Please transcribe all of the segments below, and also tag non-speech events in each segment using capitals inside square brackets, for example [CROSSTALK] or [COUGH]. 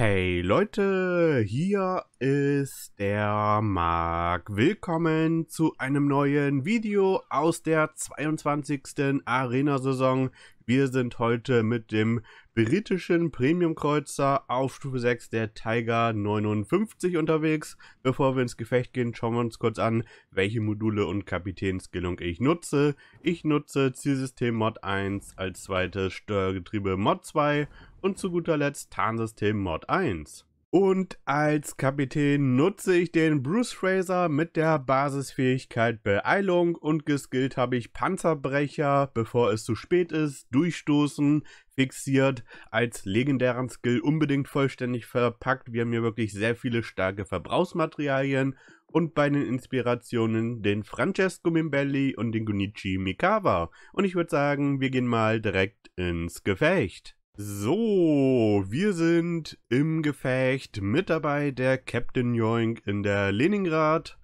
Hey Leute, hier ist der Marc. Willkommen zu einem neuen Video aus der 22. Arena-Saison. Wir sind heute mit dem britischen Premium-Kreuzer auf Stufe 6 der Tiger 59 unterwegs. Bevor wir ins Gefecht gehen, schauen wir uns kurz an, welche Module und Kapitänsskillung ich nutze. Ich nutze Zielsystem Mod 1, als zweites Steuergetriebe Mod 2 und zu guter Letzt Tarnsystem Mod 1. Und als Kapitän nutze ich den Bruce Fraser mit der Basisfähigkeit Beeilung und geskillt habe ich Panzerbrecher, bevor es zu spät ist, Durchstoßen, fixiert, als legendären Skill unbedingt vollständig verpackt. Wir haben hier wirklich sehr viele starke Verbrauchsmaterialien und bei den Inspirationen den Francesco Mimbelli und den Gunichi Mikawa. Und ich würde sagen, wir gehen mal direkt ins Gefecht. So, wir sind im Gefecht mit dabei der Captain Yoink in der Leningrad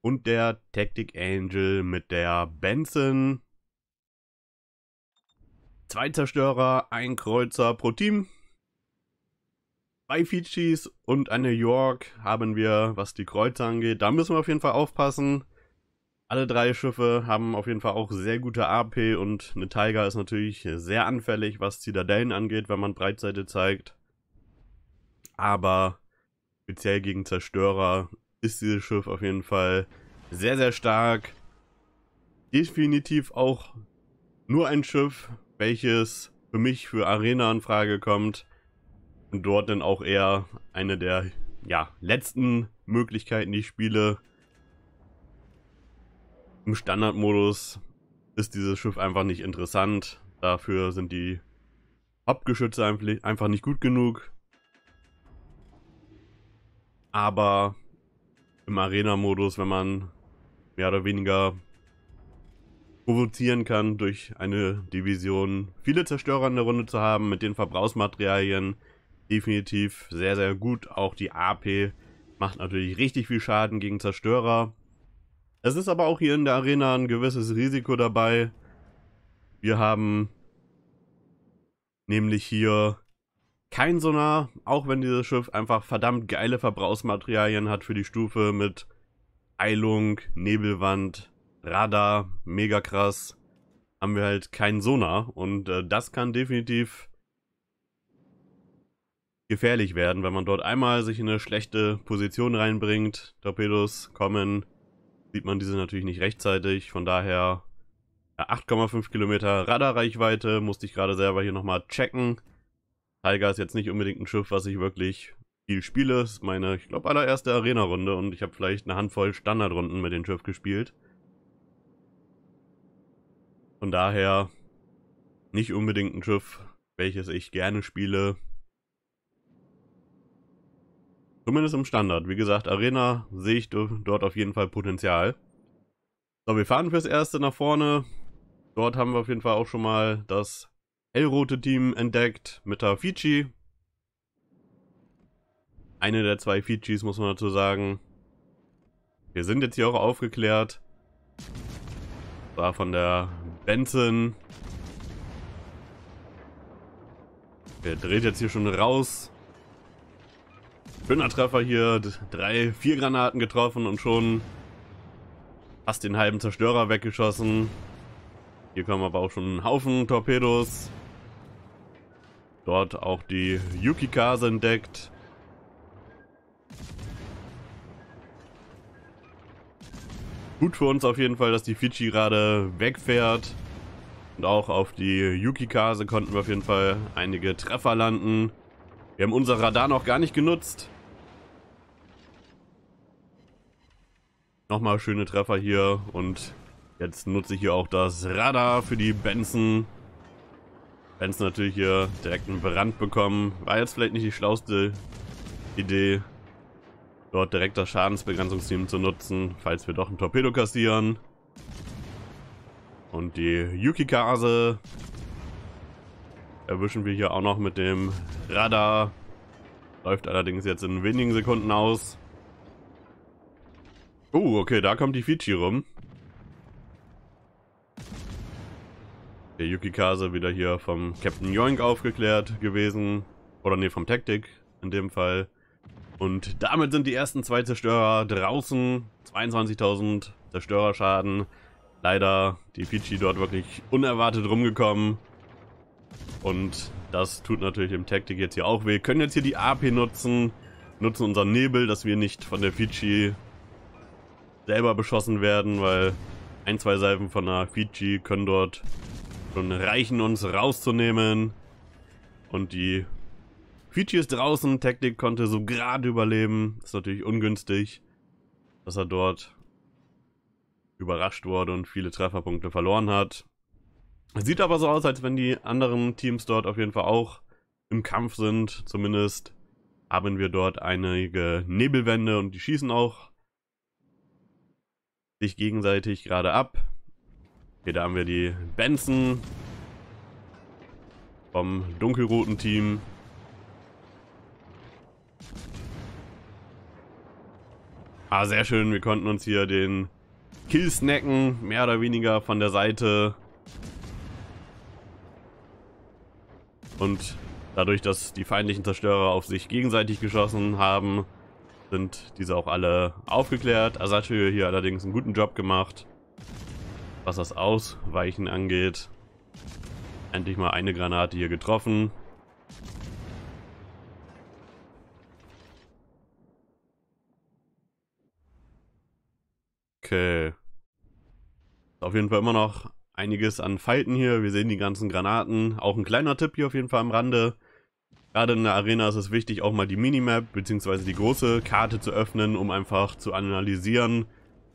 und der Tactic Angel mit der Benson. Zwei Zerstörer, ein Kreuzer pro Team. Zwei Fidschis und eine York haben wir, was die Kreuzer angeht. Da müssen wir auf jeden Fall aufpassen. Alle drei Schiffe haben auf jeden Fall auch sehr gute AP und eine Tiger ist natürlich sehr anfällig, was Zitadellen angeht, wenn man Breitseite zeigt. Aber speziell gegen Zerstörer ist dieses Schiff auf jeden Fall sehr, sehr stark. Definitiv auch nur ein Schiff, welches für mich für Arena in Frage kommt und dort dann auch eher eine der ja, letzten Möglichkeiten, die ich spiele, im Standardmodus ist dieses Schiff einfach nicht interessant. Dafür sind die Hauptgeschütze einfach nicht gut genug. Aber im Arena-Modus, wenn man mehr oder weniger provozieren kann, durch eine Division viele Zerstörer in der Runde zu haben, mit den Verbrauchsmaterialien definitiv sehr, sehr gut. Auch die AP macht natürlich richtig viel Schaden gegen Zerstörer. Es ist aber auch hier in der Arena ein gewisses Risiko dabei. Wir haben nämlich hier kein Sonar, auch wenn dieses Schiff einfach verdammt geile Verbrauchsmaterialien hat für die Stufe mit Eilung, Nebelwand, Radar, mega krass, haben wir halt keinen Sonar und äh, das kann definitiv gefährlich werden, wenn man dort einmal sich in eine schlechte Position reinbringt. Torpedos kommen, sieht man diese natürlich nicht rechtzeitig. Von daher ja, 8,5 Kilometer Radarreichweite. Musste ich gerade selber hier nochmal checken. Tiger ist jetzt nicht unbedingt ein Schiff, was ich wirklich viel spiele. Das ist meine, ich glaube, allererste Arena-Runde und ich habe vielleicht eine Handvoll Standardrunden mit dem Schiff gespielt. Von daher nicht unbedingt ein Schiff, welches ich gerne spiele. Zumindest im Standard. Wie gesagt, Arena sehe ich dort auf jeden Fall Potenzial. So, wir fahren fürs Erste nach vorne. Dort haben wir auf jeden Fall auch schon mal das hellrote Team entdeckt mit der Fiji. Eine der zwei Fijis, muss man dazu sagen. Wir sind jetzt hier auch aufgeklärt. War von der Benson. Der dreht jetzt hier schon raus. Schöner Treffer hier, drei, vier Granaten getroffen und schon fast den halben Zerstörer weggeschossen. Hier kommen aber auch schon einen Haufen Torpedos. Dort auch die Yukikase entdeckt. Gut für uns auf jeden Fall, dass die Fiji gerade wegfährt. Und auch auf die Yukikase konnten wir auf jeden Fall einige Treffer landen. Wir haben unser Radar noch gar nicht genutzt. Nochmal schöne Treffer hier und jetzt nutze ich hier auch das Radar für die Benson. Benson natürlich hier direkt einen Brand bekommen. War jetzt vielleicht nicht die schlauste Idee, dort direkt das Schadensbegrenzungsteam zu nutzen, falls wir doch ein Torpedo kassieren. Und die Yukikase erwischen wir hier auch noch mit dem Radar. Läuft allerdings jetzt in wenigen Sekunden aus. Oh, okay, da kommt die Fiji rum. Der Yukikase wieder hier vom Captain Yoink aufgeklärt gewesen. Oder nee, vom Taktik in dem Fall. Und damit sind die ersten zwei Zerstörer draußen. 22.000 Zerstörerschaden. Leider die Fiji dort wirklich unerwartet rumgekommen. Und das tut natürlich im Taktik jetzt hier auch weh. Können jetzt hier die AP nutzen. Nutzen unseren Nebel, dass wir nicht von der Fiji selber beschossen werden, weil ein, zwei Salven von der Fiji können dort schon reichen, uns rauszunehmen. Und die Fiji ist draußen, Taktik konnte so gerade überleben. Ist natürlich ungünstig, dass er dort überrascht wurde und viele Trefferpunkte verloren hat. Sieht aber so aus, als wenn die anderen Teams dort auf jeden Fall auch im Kampf sind. Zumindest haben wir dort einige Nebelwände und die schießen auch sich gegenseitig gerade ab. Hier da haben wir die Benson vom dunkelroten Team. Ah, sehr schön. Wir konnten uns hier den Kill snacken, mehr oder weniger von der Seite. Und dadurch, dass die feindlichen Zerstörer auf sich gegenseitig geschossen haben, sind diese auch alle aufgeklärt. Asachi hier allerdings einen guten Job gemacht, was das Ausweichen angeht. Endlich mal eine Granate hier getroffen. Okay. Auf jeden Fall immer noch einiges an Falten hier. Wir sehen die ganzen Granaten. Auch ein kleiner Tipp hier auf jeden Fall am Rande. Gerade in der Arena ist es wichtig, auch mal die Minimap bzw. die große Karte zu öffnen, um einfach zu analysieren,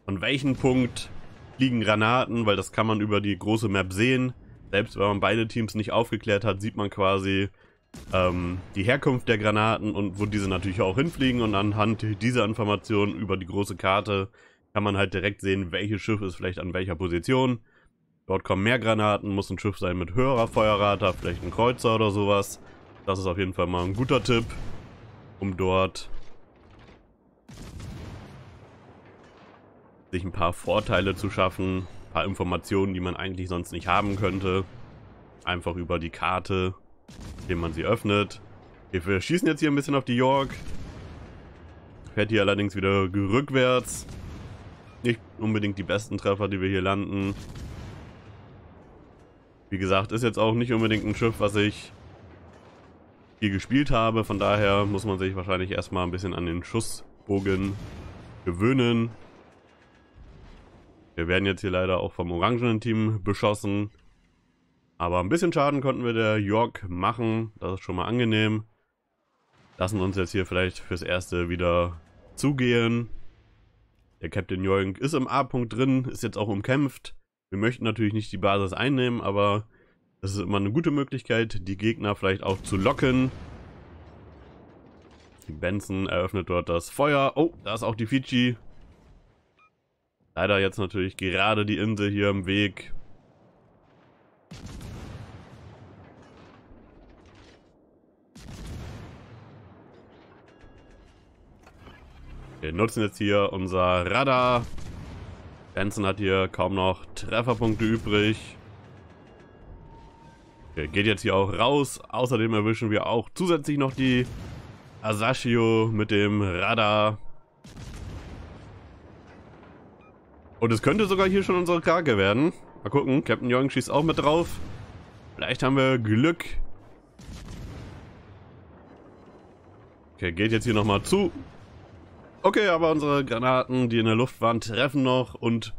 von welchem Punkt liegen Granaten, weil das kann man über die große Map sehen. Selbst wenn man beide Teams nicht aufgeklärt hat, sieht man quasi ähm, die Herkunft der Granaten und wo diese natürlich auch hinfliegen und anhand dieser Informationen über die große Karte kann man halt direkt sehen, welches Schiff ist vielleicht an welcher Position. Dort kommen mehr Granaten, muss ein Schiff sein mit höherer Feuerrate, vielleicht ein Kreuzer oder sowas. Das ist auf jeden Fall mal ein guter Tipp, um dort sich ein paar Vorteile zu schaffen, ein paar Informationen, die man eigentlich sonst nicht haben könnte. Einfach über die Karte, indem man sie öffnet. wir schießen jetzt hier ein bisschen auf die York. Fährt hier allerdings wieder rückwärts. Nicht unbedingt die besten Treffer, die wir hier landen. Wie gesagt, ist jetzt auch nicht unbedingt ein Schiff, was ich viel gespielt habe. Von daher muss man sich wahrscheinlich erstmal ein bisschen an den Schussbogen gewöhnen. Wir werden jetzt hier leider auch vom orangenen Team beschossen. Aber ein bisschen Schaden konnten wir der York machen. Das ist schon mal angenehm. Lassen uns jetzt hier vielleicht fürs Erste wieder zugehen. Der Captain York ist im A-Punkt drin, ist jetzt auch umkämpft. Wir möchten natürlich nicht die Basis einnehmen, aber das ist immer eine gute Möglichkeit, die Gegner vielleicht auch zu locken. Die Benson eröffnet dort das Feuer. Oh, da ist auch die Fiji. Leider jetzt natürlich gerade die Insel hier im Weg. Wir nutzen jetzt hier unser Radar. Benson hat hier kaum noch Trefferpunkte übrig. Okay, geht jetzt hier auch raus. Außerdem erwischen wir auch zusätzlich noch die Asashio mit dem Radar. Und es könnte sogar hier schon unsere Krake werden. Mal gucken, Captain Young schießt auch mit drauf. Vielleicht haben wir Glück. Okay, geht jetzt hier nochmal zu. Okay, aber unsere Granaten, die in der Luft waren, treffen noch und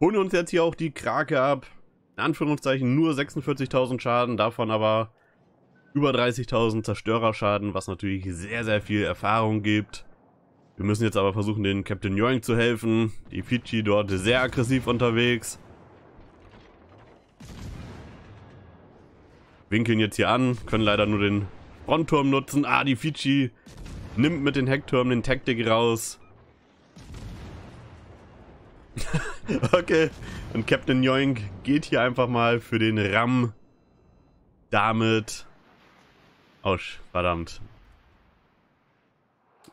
holen uns jetzt hier auch die Krake ab in Anführungszeichen nur 46.000 Schaden, davon aber über 30.000 Zerstörerschaden, was natürlich sehr, sehr viel Erfahrung gibt. Wir müssen jetzt aber versuchen, den Captain Yoing zu helfen. Die Fiji dort sehr aggressiv unterwegs. Winkeln jetzt hier an, können leider nur den Frontturm nutzen. Ah, die Fiji nimmt mit den Hecktürmen den Taktik raus. [LAUGHS] okay. Und Captain Yoink geht hier einfach mal für den Ram. Damit. Oh, verdammt.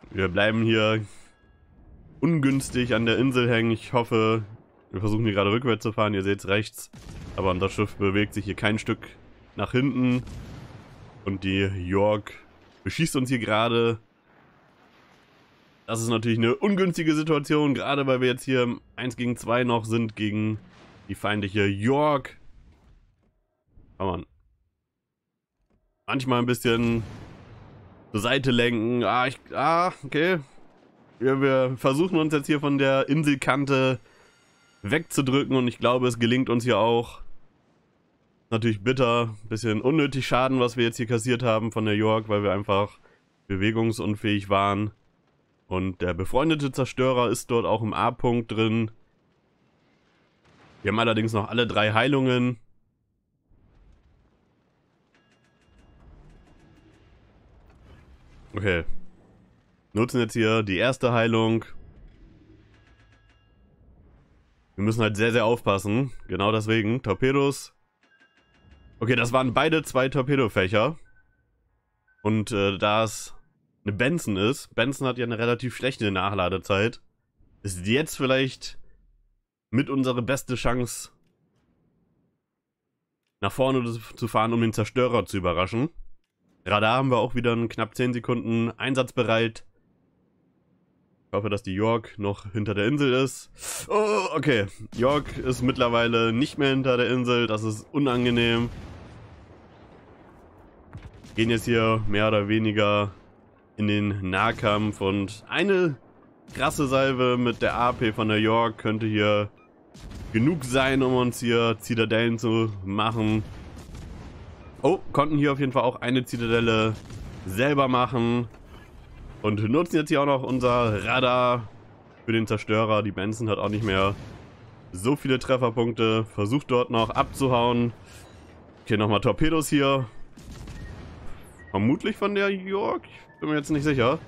Wir bleiben hier ungünstig an der Insel hängen. Ich hoffe, wir versuchen hier gerade rückwärts zu fahren. Ihr seht es rechts. Aber unser Schiff bewegt sich hier kein Stück nach hinten. Und die York beschießt uns hier gerade. Das ist natürlich eine ungünstige Situation, gerade weil wir jetzt hier 1 gegen 2 noch sind gegen die feindliche York. Kann man manchmal ein bisschen zur Seite lenken. Ah, ich, ah okay. Wir, wir versuchen uns jetzt hier von der Inselkante wegzudrücken und ich glaube, es gelingt uns hier auch. Natürlich bitter, bisschen unnötig Schaden, was wir jetzt hier kassiert haben von der York, weil wir einfach bewegungsunfähig waren. Und der befreundete Zerstörer ist dort auch im A-Punkt drin. Wir haben allerdings noch alle drei Heilungen. Okay. Nutzen jetzt hier die erste Heilung. Wir müssen halt sehr, sehr aufpassen. Genau deswegen. Torpedos. Okay, das waren beide zwei Torpedofächer. Und äh, da es eine Benson ist, Benson hat ja eine relativ schlechte Nachladezeit, ist jetzt vielleicht mit unsere beste Chance, nach vorne zu fahren, um den Zerstörer zu überraschen. Radar haben wir auch wieder in knapp 10 Sekunden einsatzbereit. Ich hoffe, dass die York noch hinter der Insel ist. Oh, okay. York ist mittlerweile nicht mehr hinter der Insel. Das ist unangenehm. Gehen jetzt hier mehr oder weniger in den Nahkampf und eine krasse Salve mit der AP von der York könnte hier genug sein, um uns hier Zitadellen zu machen. Oh, konnten hier auf jeden Fall auch eine Zitadelle selber machen. Und nutzen jetzt hier auch noch unser Radar für den Zerstörer. Die Benson hat auch nicht mehr so viele Trefferpunkte. Versucht dort noch abzuhauen. Okay, nochmal Torpedos hier. Vermutlich von der York. Bin mir jetzt nicht sicher.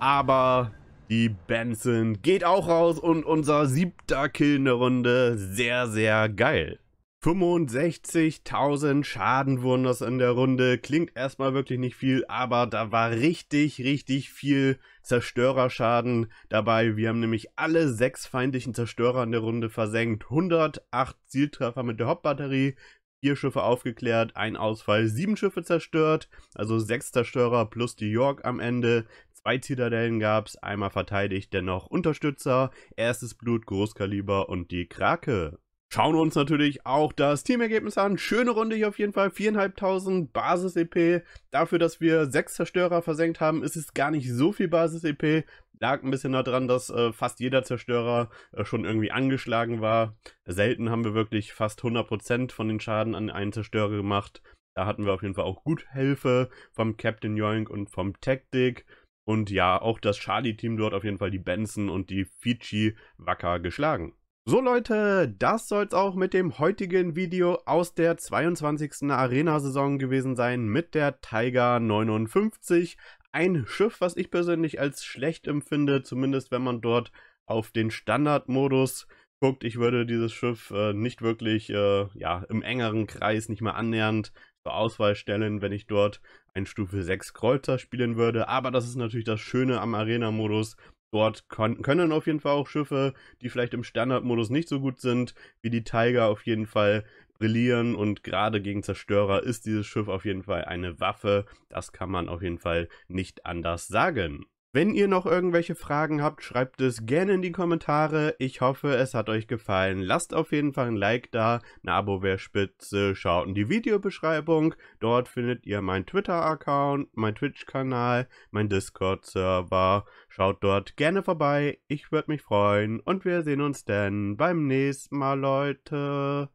Aber die Benson geht auch raus und unser siebter Kill in der Runde. Sehr, sehr geil. 65.000 Schaden wurden das in der Runde. Klingt erstmal wirklich nicht viel, aber da war richtig, richtig viel Zerstörerschaden dabei. Wir haben nämlich alle sechs feindlichen Zerstörer in der Runde versenkt. 108 Zieltreffer mit der Hauptbatterie, vier Schiffe aufgeklärt, ein Ausfall, sieben Schiffe zerstört, also sechs Zerstörer plus die York am Ende. Zwei Zitadellen gab es, einmal verteidigt, dennoch Unterstützer, erstes Blut, Großkaliber und die Krake. Schauen wir uns natürlich auch das Teamergebnis an. Schöne Runde hier auf jeden Fall. 4.500 Basis-EP. Dafür, dass wir sechs Zerstörer versenkt haben, ist es gar nicht so viel Basis-EP. Lag ein bisschen daran, dass äh, fast jeder Zerstörer äh, schon irgendwie angeschlagen war. Selten haben wir wirklich fast 100% von den Schaden an einen Zerstörer gemacht. Da hatten wir auf jeden Fall auch gut Hilfe vom Captain Yoink und vom Tactic. Und ja, auch das Charlie-Team dort auf jeden Fall die Benson und die Fiji wacker geschlagen. So Leute, das soll es auch mit dem heutigen Video aus der 22. Arena-Saison gewesen sein mit der Tiger 59. Ein Schiff, was ich persönlich als schlecht empfinde, zumindest wenn man dort auf den Standardmodus guckt. Ich würde dieses Schiff äh, nicht wirklich äh, ja, im engeren Kreis, nicht mal annähernd zur Auswahl stellen, wenn ich dort ein Stufe 6 Kreuzer spielen würde. Aber das ist natürlich das Schöne am Arena-Modus. Dort können auf jeden Fall auch Schiffe, die vielleicht im Standardmodus nicht so gut sind, wie die Tiger auf jeden Fall brillieren und gerade gegen Zerstörer ist dieses Schiff auf jeden Fall eine Waffe. Das kann man auf jeden Fall nicht anders sagen. Wenn ihr noch irgendwelche Fragen habt, schreibt es gerne in die Kommentare. Ich hoffe, es hat euch gefallen. Lasst auf jeden Fall ein Like da, ein Abo wäre spitze. Schaut in die Videobeschreibung. Dort findet ihr meinen Twitter-Account, meinen Twitch-Kanal, meinen Discord-Server. Schaut dort gerne vorbei. Ich würde mich freuen. Und wir sehen uns dann beim nächsten Mal, Leute.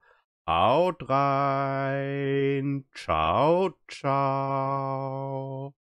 Haut rein. Ciao, ciao.